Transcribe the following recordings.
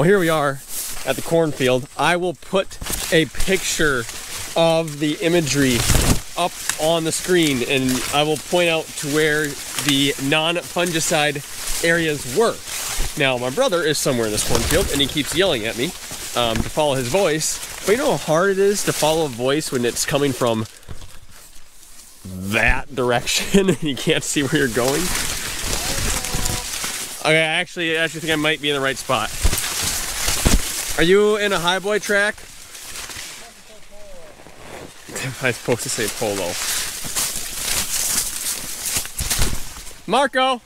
Well, here we are at the cornfield. I will put a picture of the imagery up on the screen and I will point out to where the non-fungicide areas were. Now, my brother is somewhere in this cornfield and he keeps yelling at me um, to follow his voice. But you know how hard it is to follow a voice when it's coming from that direction and you can't see where you're going? Okay, actually, I actually think I might be in the right spot. Are you in a high boy track? Am I supposed to say polo? Marco!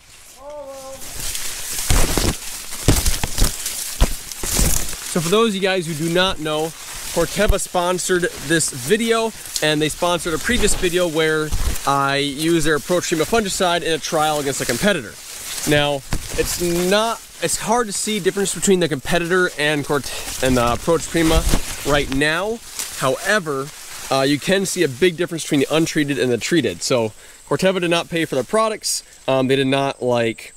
So for those of you guys who do not know, Corteva sponsored this video and they sponsored a previous video where I used their Aproach treatment fungicide in a trial against a competitor. Now, it's not, it's hard to see difference between the competitor and, Cort and the Aproach Prima right now. However, uh, you can see a big difference between the untreated and the treated. So Corteva did not pay for the products. Um, they did not like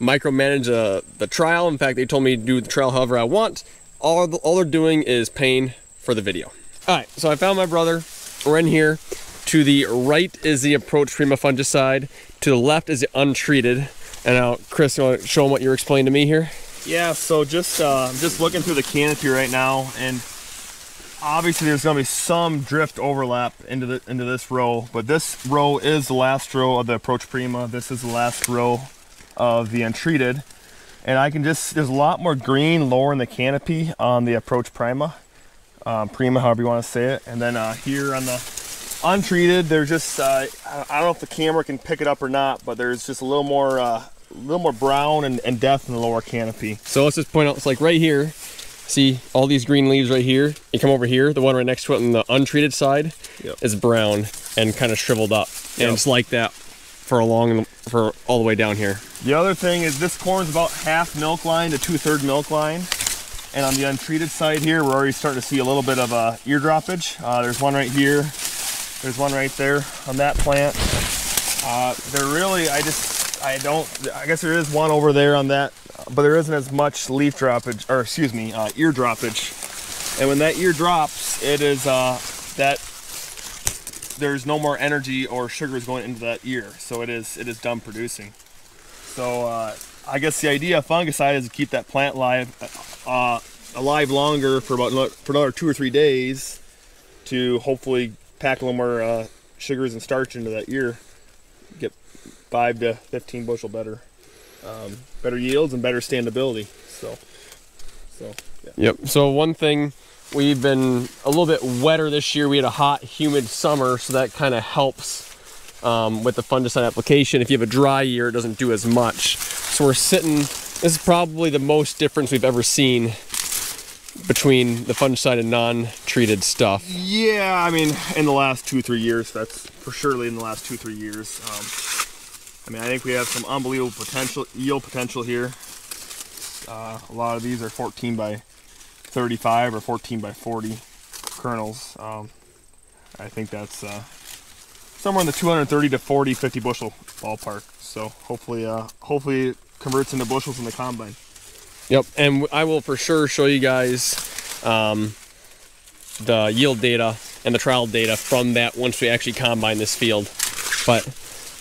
micromanage uh, the trial. In fact, they told me to do the trial however I want. All, all they're doing is paying for the video. All right, so I found my brother. We're in here. To the right is the Aproach Prima fungicide. To the left is the untreated. And now, Chris, you want to show them what you're explaining to me here? Yeah, so just uh, I'm just looking through the canopy right now, and obviously there's going to be some drift overlap into the into this row, but this row is the last row of the Aproach Prima. This is the last row of the untreated, and I can just there's a lot more green lower in the canopy on the Aproach Prima, um, prima, however you want to say it, and then uh, here on the untreated, there's just uh, I don't know if the camera can pick it up or not, but there's just a little more uh, a little more brown and, and depth in the lower canopy. So let's just point out, it's like right here, see all these green leaves right here? You come over here, the one right next to it on the untreated side Yep. is brown and kind of shriveled up. And it's like that for a long, for all the way down here. The other thing is this corn's about half milk line to two-third milk line. And on the untreated side here, we're already starting to see a little bit of uh, ear droppage. Uh, there's one right here. There's one right there on that plant. Uh, they're really, I just, I don't, I guess there is one over there on that, but there isn't as much leaf droppage, or excuse me, uh, ear droppage. And when that ear drops, it is uh, that there's no more energy or sugars going into that ear, so it is it is done producing. So uh, I guess the idea of fungicide is to keep that plant live, uh, alive longer for about for another two or three days, to hopefully pack a little more uh, sugars and starch into that ear, get five to fifteen bushel better, um, better yields and better standability. So, so yeah. Yep. So one thing, we've been a little bit wetter this year. We had a hot, humid summer, so that kind of helps um, with the fungicide application. If you have a dry year, it doesn't do as much. So we're sitting, this is probably the most difference we've ever seen between the fungicide and non-treated stuff. Yeah, I mean, in the last two, three years, that's for surely in the last two, three years. Um, I mean, I think we have some unbelievable potential, yield potential here. Uh, a lot of these are 14 by 35 or 14 by 40 kernels. Um, I think that's uh, somewhere in the 230 to 40, 50 bushel ballpark. So hopefully, uh, hopefully it converts into bushels in the combine. Yep, and I will for sure show you guys um, the yield data and the trial data from that once we actually combine this field. But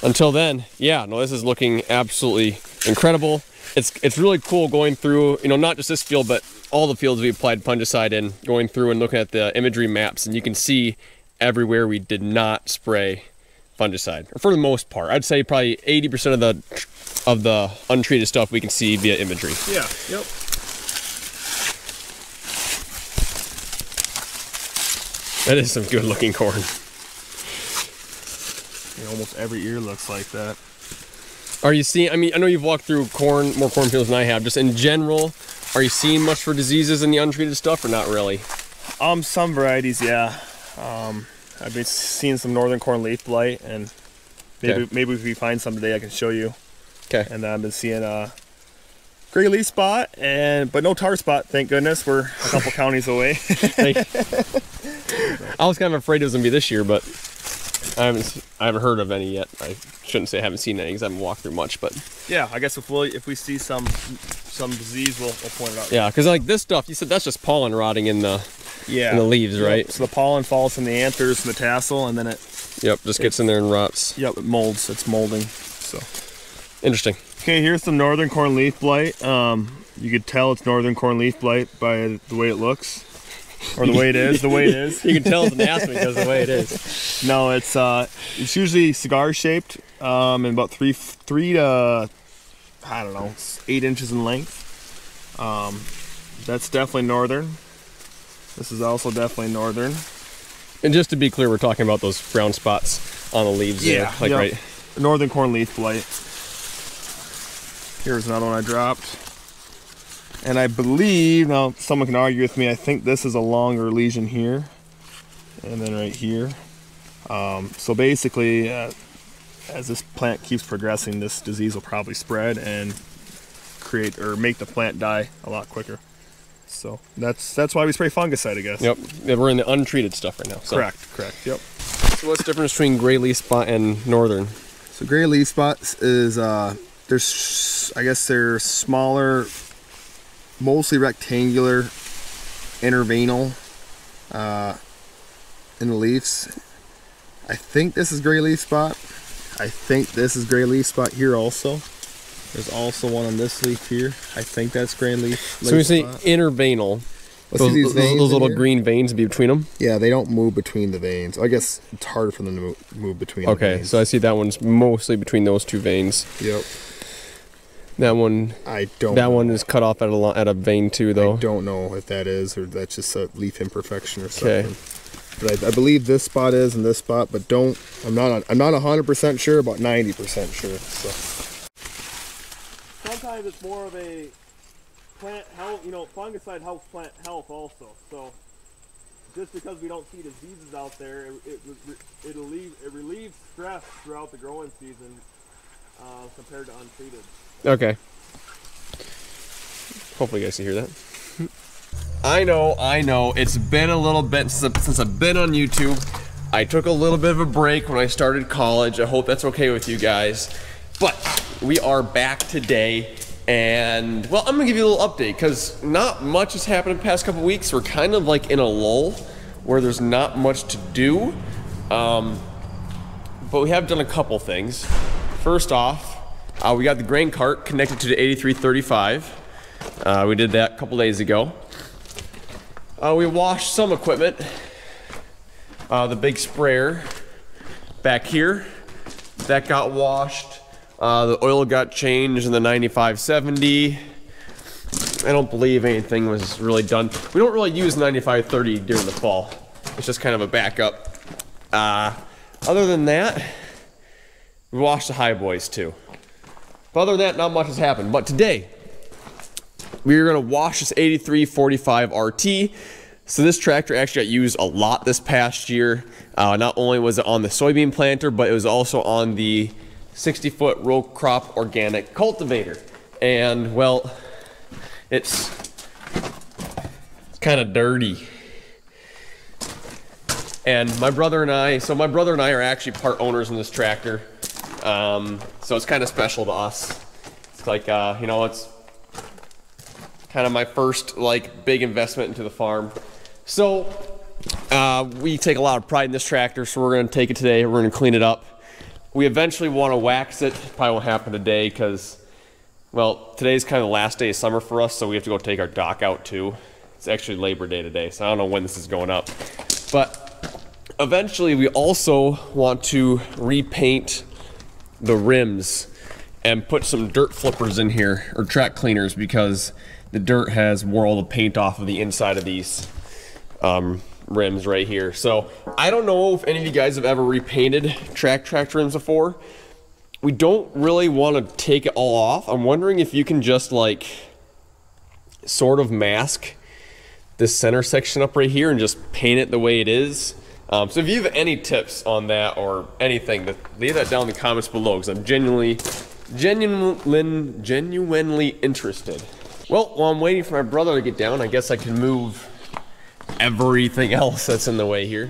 until then, yeah, no, this is looking absolutely incredible. It's it's really cool going through, you know, not just this field, but all the fields we applied fungicide in, going through and looking at the imagery maps, and you can see everywhere we did not spray fungicide, or for the most part. I'd say probably 80% of the of the untreated stuff we can see via imagery. Yeah. Yep. That is some good looking corn. Yeah, almost every ear looks like that. Are you seeing, I mean, I know you've walked through corn, more cornfields than I have. Just in general, are you seeing much for diseases in the untreated stuff or not really? Um, some varieties, yeah. Um, I've been seeing some northern corn leaf blight, and maybe Okay. maybe if we find some today, I can show you. Okay. And then I've been seeing a gray leaf spot, and but no tar spot. Thank goodness, we're a couple counties away. I was kind of afraid it was gonna be this year, but I haven't, I haven't heard of any yet. I shouldn't say I haven't seen any because I haven't walked through much, but yeah, I guess if we if we see some some disease, we'll, we'll point it out. Yeah, because like this stuff, you said that's just pollen rotting in the Yeah. in the leaves, Yep, right? So the pollen falls from the anthers and the tassel, and then it, Yep, just gets in there and rots. yep, it molds. It's molding. So. Interesting. Okay, here's some northern corn leaf blight. Um, you could tell it's northern corn leaf blight by the way it looks, or the way it is. The way it is. You can tell it's an aspen because the way it is. No, it's uh, it's usually cigar shaped, um, and about three three to I don't know eight inches in length. Um, that's definitely northern. This is also definitely northern. And just to be clear, we're talking about those brown spots on the leaves there, like Yep. right. Northern corn leaf blight. Here's another one I dropped. And I believe, now someone can argue with me, I think this is a longer lesion here. And then right here. Um, so basically, uh, as this plant keeps progressing, this disease will probably spread and create or make the plant die a lot quicker. So that's that's why we spray fungicide, I guess. Yep, yeah, we're in the untreated stuff right now. So. Correct, correct. Yep. So what's the difference between gray leaf spot and northern? So gray leaf spots is uh there's I guess they're smaller, mostly rectangular, interveinal uh, in the leaves. I think this is gray leaf spot. I think this is gray leaf spot here also. There's also one on this leaf here. I think that's gray leaf. So we say spot. interveinal. Let's Those, see these those- little here. green veins between them. Yeah, they don't move between the veins. I guess it's hard for them to move, move between. Okay, so I see that one's mostly between those two veins. yep. That one, I don't. that one is cut off at a at a vein too, though. I don't know if that is or that's just a leaf imperfection or Okay. something. But I, I believe this spot is and this spot, but don't. I'm not. I'm not 100 percent sure. About 90 percent sure. So sometimes it's more of a plant health, you know, fungicide helps plant health also. So just because we don't see diseases out there, it, it, it, relieve, it relieves stress throughout the growing season uh, compared to untreated. Okay. Hopefully, you guys can hear that. I know, I know. It's been a little bit since, I've been on YouTube. I took a little bit of a break when I started college. I hope that's okay with you guys. But we are back today, and well, I'm gonna give you a little update because not much has happened in the past couple weeks. We're kind of like in a lull where there's not much to do. Um, but we have done a couple things. First off, uh, we got the grain cart connected to the 8335. Uh, we did that a couple days ago. Uh, we washed some equipment. Uh, the big sprayer back here, that got washed. Uh, the oil got changed in the 9570. I don't believe anything was really done. We don't really use 9530 during the fall. It's just kind of a backup. Uh, other than that, we washed the high boys too. But other than that, not much has happened. But today, we are gonna wash this 8345 RT. So this tractor actually got used a lot this past year. Uh, not only was it on the soybean planter, but it was also on the 60 foot row crop organic cultivator. And well, it's, it's kind of dirty. And my brother and I, so my brother and I are actually part owners in this tractor. Um, so it's kind of special to us. It's like, uh, you know, it's kind of my first like big investment into the farm. So uh, we take a lot of pride in this tractor, so we're going to take it today. We're going to clean it up. We eventually want to wax it. Probably won't happen today because, well, today's kind of the last day of summer for us, so we have to go take our dock out too. It's actually Labor Day today, so I don't know when this is going up. But eventually, we also want to repaint the rims and put some dirt flippers in here or track cleaners because the dirt has wore all the paint off of the inside of these um, rims right here. So I don't know if any of you guys have ever repainted track track rims before. We don't really want to take it all off. I'm wondering if you can just like sort of mask this center section up right here and just paint it the way it is. Um, so if you have any tips on that or anything, leave that down in the comments below because I'm genuinely, genuinely, genuinely interested. Well, while I'm waiting for my brother to get down, I guess I can move everything else that's in the way here.